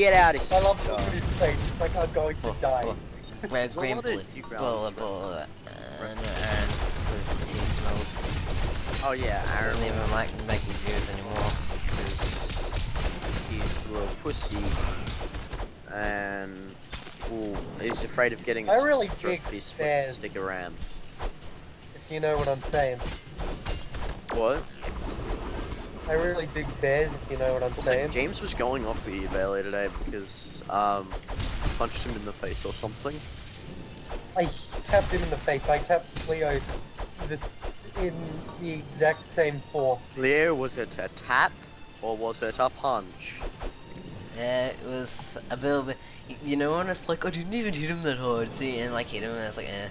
Get out of here. I love looking at his face. It's like I'm going to die. oh. Where's So green bullet? did you grab Bullet, bullet. And, and, because he smells. Oh yeah, I don't even like making videos anymore. because he's a little pussy and ooh, he's afraid of getting I really dig his stairs. stick around. If you know what I'm saying. What? I really dig bears, if you know what I'm Also, saying. James was going off for you Bailey today because um punched him in the face or something. I tapped him in the face. I tapped Leo this in the exact same force. Leo, was it a tap or was it a punch? Yeah, it was a little bit. You know, when it's like, I didn't even hit him that hard, see, and like hit him, and it's like, eh.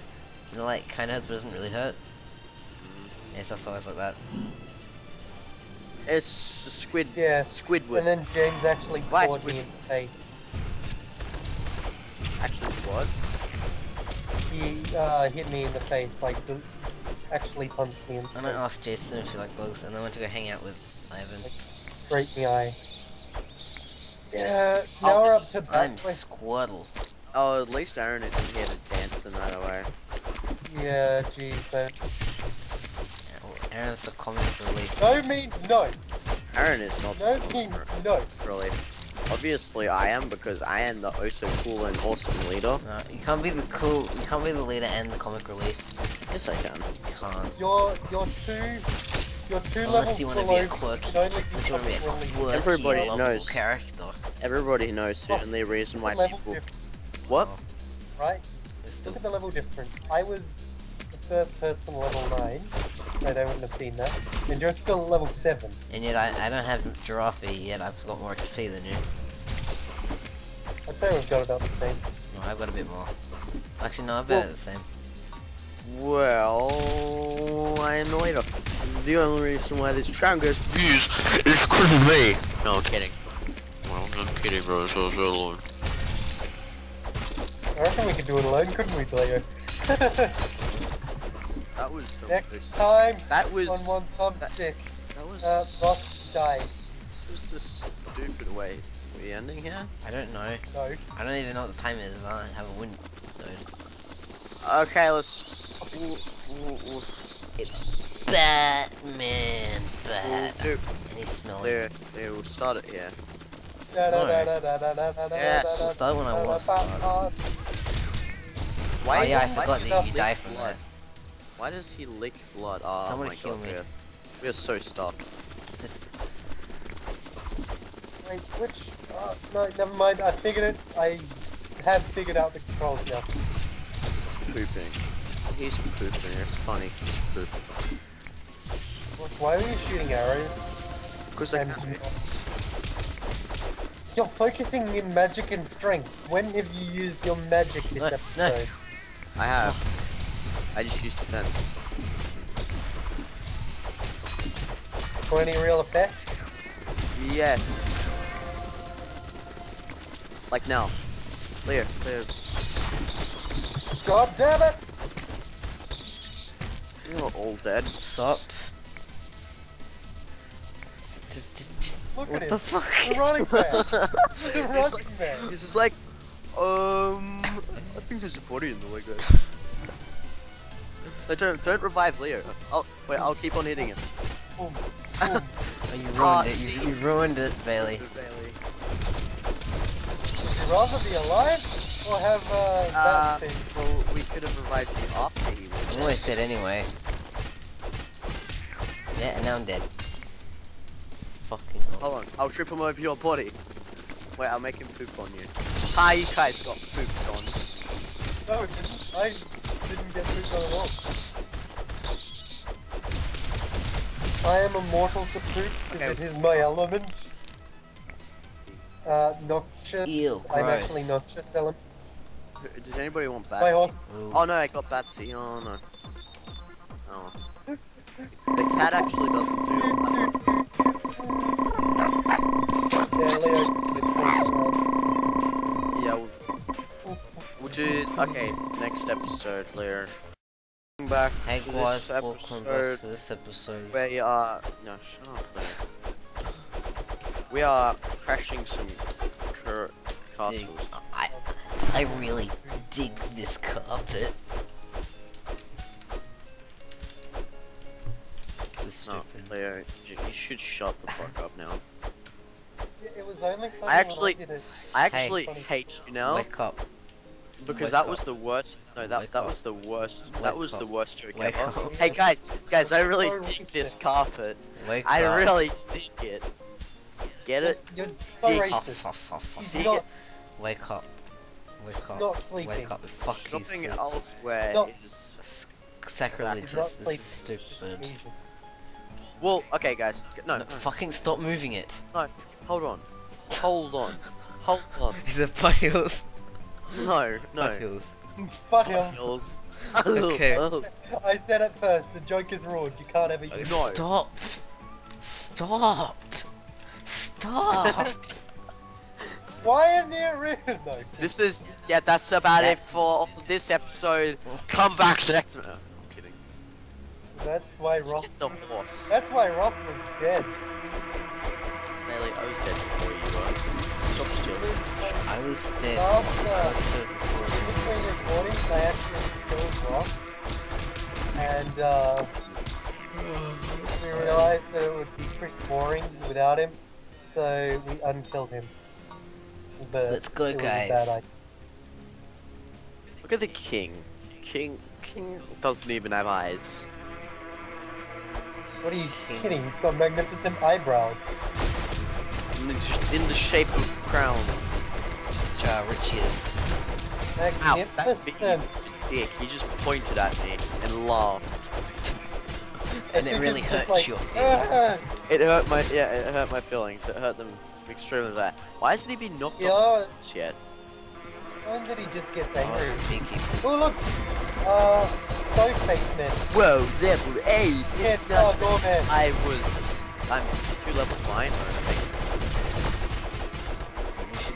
You know, like, kind of hurts, but doesn't really hurt. It's just always like that. It's squid. Yeah, Squidward. And then James actually Why clawed squid- me in the face. Actually, what? He uh, hit me in the face, like the, actually punched me in the And I face, asked Jason if he liked bugs, and I went to go hang out with Ivan. straight in the eye. Yeah, Oh, now we're up to I'm. Squirtle. Oh, at least Aaron isn't here to dance the night away. Yeah, geez, man. Yeah, well, Aaron's the comic relief. No means no. Aaron is not No the means no. really. Obviously, I am because I am the oh so cool and awesome leader. No, you can't be the cool, you can't be the leader and the comic relief. Yes, I can. You can't. You're you're two you're two Unless levels you want to be a me. quirky, You can only unless you want to be a quirky, Everybody knows. character. Everybody knows the only reason why people. difference, What? right? It's still, Look at the level difference. I was the first person level 9. Right, I wouldn't have seen that. And you're still level 7. and yet I, I don't have giraffe yet. I've got more XP than you. I'd say we've got about the same. No, I've got a bit more. Actually, no, I've got about Well- the same. Well, I am the leader. The only reason why this town goes views is because of me. No, I'm kidding. Well, I'm kidding, bro. So, so long. I reckon we could do it alone, couldn't we, Leo? That was the Next most- time That was. on one thumb that- stick. That was. Uh, boss die. This was the stupid way. Are we ending here? I don't know. No. I don't even know what the time is. I have a wind node. Okay, let's. We'll, we'll, we'll, It's Batman. we'll Bat. do. And he's smelling. There, there. We'll start it here. Yes. Start when I want to start. Why oh is- yeah, I why forgot does that he you lick die from blood? that. Why does he lick blood? Oh Somebody my heal god, me. we're, we're so stuffed. It's just Wait, which? Uh, no, never mind. I figured it. I have figured out the controls now. He's pooping. He's pooping. It's funny. He's pooping. Why are you shooting arrows? Because I And can. you're focusing in magic and strength. When have you used your magic this No, no. episode? I have. I just used it then. For any real effect? Yes. Like now. Clear, clear. God damn it! You're all dead. Sup? Just, just, just. Look what at the him. fuck? The running man. The He's running man. This is like, um, I think there's a body in the way, guys. No, don't, don't revive Leo. I'll, wait, I'll keep on hitting him. Boom. Oh, you ruined Ah, it. see? You, you ruined it, Bailey. Bailey. Would you rather be alive or have uh, Uh, that thing? well, we could have revived you after he was I'm always dead anyway. Yeah, and now I'm dead. Fucking hell. Hold on, I'll trip him over your body. Wait, I'll make him poop on you. Hi, you guys got pooped on. No, it didn't. I didn't get pooped on at. I am immortal to poop because Okay. it is my element. Uh, noxious. Ew, I'm actually gross. noxious element. Does anybody want My Batsy? Oh no, I got Batsy. Oh no. Oh. The cat actually doesn't do that. Yeah, Leo. We'll do. Okay, next episode, Leo. Back Hey to guys, this welcome back to this episode. we are. No, shut up, Leo. We are crashing some cur dig. castles. I I really dig this carpet. This is No, stupid. Leo, you you should shut the fuck up now. It was only funny actually- I. I actually Hey. hate you now Wake up. Because that was the worst. No, that that was the worst. That was the worst joke ever. Hey guys, guys, I really dig this carpet. I really dig it. Get it? You're so Dig. He's dig not, it. Wake up. Wake up. not sleeping. Wake up. Fuck you. Something sis. elsewhere No. is. S- He's sacrilegious. not This sleeping. is stupid. Asian. Well, okay, guys. No, No, no, fucking stop moving it. no. Hold on. Hold on. Hold on. Is it foothills? No, no. Foothills. Fuck him. Hills. Okay. Oh. I said it first. The joke is ruined. You can't ever use No. Stop. Stop. Stop. Why am you rude? No. This is yeah. That's about it for this episode. Come back next. No, I'm kidding. That's why Roth. Get the horse. That's why Roth was dead. Bailey, I was dead I was dead. I After was so in between recordings, I actually killed Roth, and uh, we realized that it would be pretty boring without him, so we unkilled him. But Let's go, it was a bad guys. Look at the king. King. King doesn't even have eyes. What are you kidding? He's got magnificent eyebrows. In the, in the shape of crowns. Just how rich is. Ow, that big dick. He just pointed at me and laughed. And it really hurt like, your "Ah." feelings. It hurt my yeah. It hurt my feelings. It hurt them extremely bad. Why hasn't he been knocked Yeah. off the yet? When did he just get Oh, it's angry? the. Oh look! Uh, stone face man. Whoa, level eight. Yeah, It's oh, nothing. go man. I was. I'm two levels behind. I think.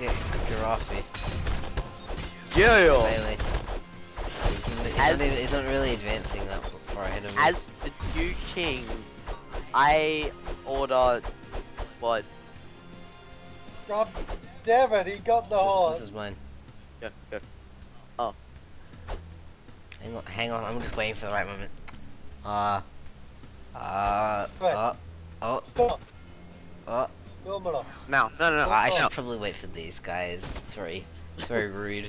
We should get Giraffe. Yeah. Bailey. He's, he's, not he's not really advancing that far ahead of me. As the new king, I order what? God damn it, he got the this, is, horse. this is mine. Go, go. Hang on, hang on. I'm just waiting for the right moment. Uh. Uh. Right. Uh. Oh. Stop. Oh. Film it off. Now, no, no, no. I should probably wait for these guys. It's very, it's very rude.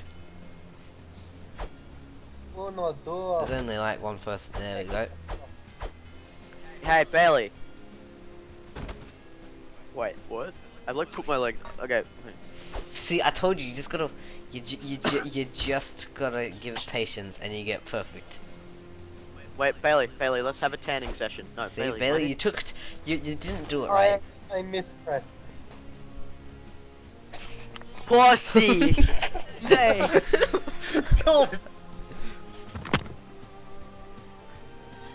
There's only like one person. There we go. Hey, Bailey. Wait, what? I like put my legs. Okay. See, I told you. You just gotta. You ju- you you just gotta give it patience, and you get perfect. Wait, Bailey, Bailey, let's have a tanning session. No, See, Bailey, Bailey, you took. T- you you didn't do it I, right. I mispressed. Pussy! hey! God!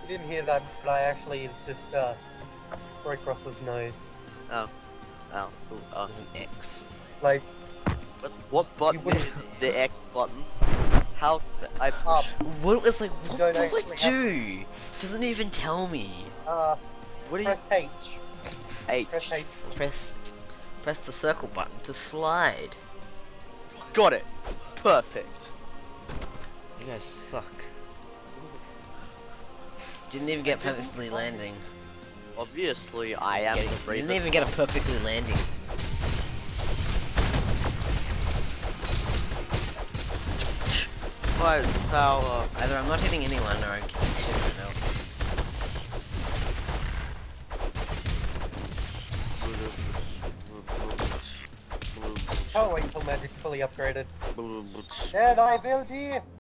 You didn't hear that, but I actually just, uh, broke Ross's nose. Oh. Oh. ooh, oh. It was an X. Like, What, what button would've- is the X button? How? I up, What was like? What, don't what would actually do? Doesn't even tell me. uh, What do you? press H. H. Press H. Press, press the circle button to slide. Got it. Perfect. You guys suck. Didn't even get perfectly landing. Obviously, I am Get- the didn't even get a perfectly landing. Firepower. Either I'm not hitting anyone or I'm Can't wait till Magic's fully upgraded. And I will be